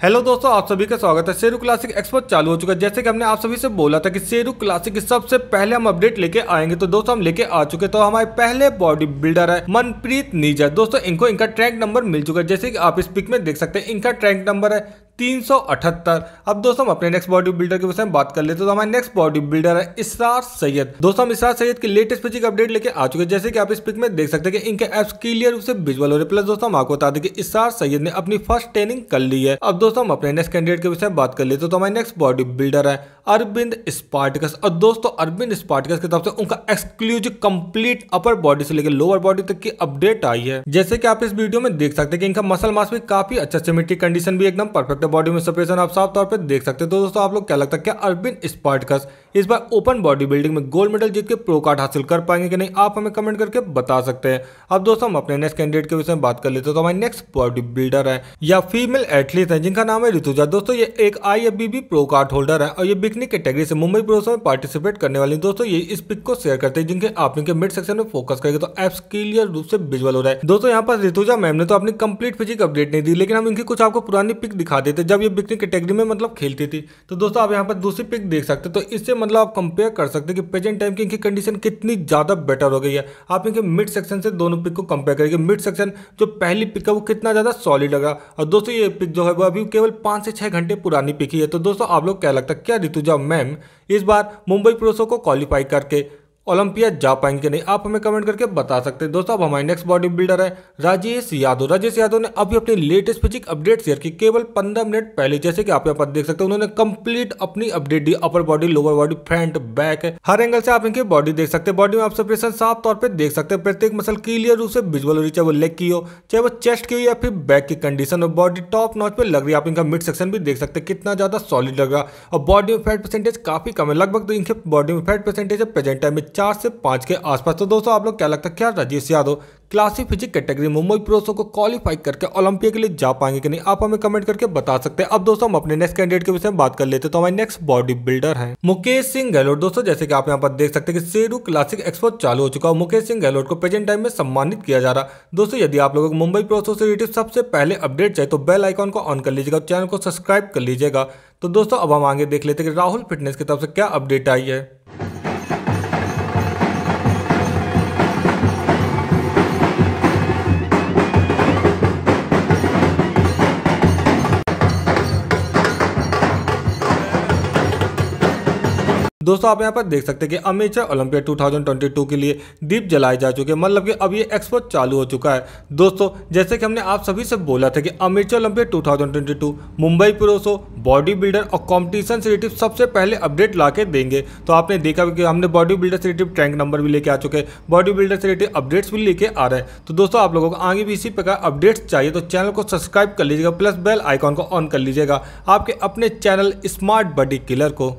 Hello दोस्तों, आप सभी का स्वागत है शेरू क्लासिक एक्सपो चालू हो चुका है। जैसे कि हमने आप सभी से बोला था कि शेरू क्लासिक की सबसे पहले हम अपडेट लेके आएँगे तो दोस्तों हम लेके आ चुके तो हमारे पहले बॉडी बिल्डर है मनप्रीत नीजा। दोस्तों, इनको इनका ट्रैंक नंबर मिल चुका है। जैसे कि आप इस पिक में देख सकते हैं, इनका ट्रैंक नंबर है तीन सौ अठहत्तर। अब दोस्तों हम अपने नेक्स्ट बॉडी बिल्डर के विषय में बात कर लेते हैं। तो हमारे नेक्स्ट बॉडी बिल्डर है इसरार सैयद। दोस्तों हम इसरार सैयद की लेटेस्ट फिजिक अपडेट लेके आ चुके हैं। जैसे कि आप इस पिक में देख सकते हैं कि इनके एप्स क्लियर रूप से विजुअल हो रहे प्लस दोस्तों हम आपको बता दें कि इसरार सैयद ने अपनी फ़र्स्ट ट्रेनिंग कर ली है। अब दोस्तों हम अपने नेक्स्ट कैंडिडेट के विषय में बात कर लेते तो हमारे नेक्स्ट बॉडी बिल्डर है अरविंद स्पार्टिकस। और दोस्तों अरविंद स्पार्टिकस की तरफ़ से उनका एक्सक्लूसिव कंप्लीट अपर बॉडी से लेकर लोअर बॉडी तक की अपडेट आई है। जैसे कि आप इस वीडियो में देख सकते हैं कि इनका मसल मास भी काफ़ी अच्छा सिमेट्रिक कंडीशन भी एकदम परफेक्ट है। बॉडी में सपेशन आप साफ़ तौर पर देख सकते हैं। तो दोस्तों, आप लोग क्या लगता है, क्या अरविंद स्पार्टिकस इस बार ओपन बॉडी बिल्डिंग में गोल्ड मेडल जीत के प्रो कार्ड हासिल कर पाएँगे कि नहीं, आप हमें कमेंट करके बता सकते हैं। अब दोस्तों, हम अपने नेक्स्ट कैंडिडेट के विषय में बात कर लेते हैं। तो हमारे नेक्स्ट बॉडी बिल्डर है, या फीमेल एथलीट है, जिनका नाम है ऋतुजा। दोस्तों, ये एक आई प्रो कार्ड होल्डर है और ये बिकनी कैटेगरी से मुंबई प्रोस में पार्टिसिपेट करने वाली दोस्तों, ये इस पिक को शेयर करते हैं, जिनके आप इनके मिड सेक्शन में फोकस करेंगे तो एप्स क्लियर रूप से विजुअल हो रहा है। दोस्तों, यहाँ पर ऋतुजा मैम ने तो अपनी कंप्लीट फिजिक अपडेट नहीं दी, लेकिन हम इनकी कुछ आपको पुरानी पिक दिखा देते जब ये बिकनी कैटेगरी में मतलब खेलती थी। तो दोस्तों, आप यहाँ पर दूसरी पिक देख सकते तो इससे मतलब आप कंपेयर कर सकते हैं कि प्रेजेंट टाइम की इनकी कंडीशन कितनी ज़्यादा बेटर हो गई है। आप इनके मिड सेक्शन से दोनों पिक को कंपेयर करेंगे। मिड सेक्शन जो पहली पिक है, वो कितना ज़्यादा सॉलिड लगा। और दोस्तों, ये पिक जो है, वो अभी केवल पाँच से छः घंटे पुरानी पिक ही है। तो दोस्तों, आप लोग क्या लगता है? क्या ऋतुजा मैम इस बार मुंबई प्रोसो को क्वालिफाई करके ओलंपिया जा पाएँगे नहीं आप हमें कमेंट करके बता सकते हैं। दोस्तों, अब हमारे नेक्स्ट बॉडी बिल्डर है, राजेश यादव। राजेश यादव ने अभी अपनी लेटेस्ट फिजिक अपडेट शेयर की। केवल पंद्रह मिनट पहले, जैसे कि आप यहाँ पर देख सकते हैं, उन्होंने कंप्लीट अपनी अपडेट दी upper body lower body front back हर एंगल से आप इनकी बॉडी देख सकते हैं। बॉडी में आप सेपरेशन साफ़ तौर पर देख सकते हैं। प्रत्येक मसल क्लियर रूप से विजुअल हो रही चाहे वो लेग की हो, चाहे वो चेस्ट की हो या फिर बैक की कंडीशन हो। बॉडी टॉप नॉच पे लग रही है, आप इनका मिड सेक्शन भी देख सकते हैं। कितना ज़्यादा सॉलिड लग रहा और बॉडी में फैट परसेंटेज काफ़ी कम है। लगभग तो इनके बॉडी में फैट परसेंटेज प्रेजेंट टाइम में चार से पाँच के आसपास। तो दोस्तों, आप लोग क्या लगता है, क्या Rajesh Yadav classic physique category Mumbai pro show को क्वालिफाई करके ओलंपिया के लिए जा पाएँगे कि नहीं? आप हमें कमेंट करके बता सकते हैं। अब दोस्तों, हम अपने नेक्स्ट कैंडिडेट के विषय में बात कर लेते हैं। तो हमारे नेक्स्ट बॉडी बिल्डर है मुकेश सिंह गहलोत। दोस्तों, जैसे कि आप यहाँ पर देख सकते हैं कि शेरू क्लासिक एक्सपो चालू हो चुका है मुकेश सिंह गहलोत को प्रेजेंट टाइम में सम्मानित किया जा रहा दोस्तों, यदि आप लोगों को मुंबई प्रोसो से रिलेटेड सबसे पहले अपडेट चाहिए तो बेल आइकॉन को ऑन कर लीजिएगा चैनल को सब्सक्राइब कर लीजिएगा। तो दोस्तों, अब हम आगे देख लेते हैं कि राहुल फिटनेस की तरफ़ से क्या अपडेट आई है। दोस्तों, आप यहाँ पर देख सकते हैं कि अमेचर ओलंपिया 2022 के लिए दीप जलाए जा चुके हैं मतलब कि अब ये एक्सपो चालू हो चुका है। दोस्तों, जैसे कि हमने आप सभी से बोला था कि amateur Olympia 2022 Mumbai pro show bodybuilder और कॉम्पिटिशन से रिलेटिव सबसे पहले अपडेट ला देंगे। तो आपने देखा कि हमने बॉडी बिल्डर से रिलेटिव ट्रैंक नंबर भी लेके आ चुके हैं बॉडी बिल्डर से रिलेटिव अपडेट्स भी लेके आ रहे हैं। तो दोस्तों, आप लोगों को आगे भी इसी प्रकार अपडेट्स चाहिए तो चैनल को सब्सक्राइब कर लीजिएगा प्लस बेल आइकॉन को ऑन कर लीजिएगा, आपके अपने चैनल स्मार्ट बॉडी किलर को।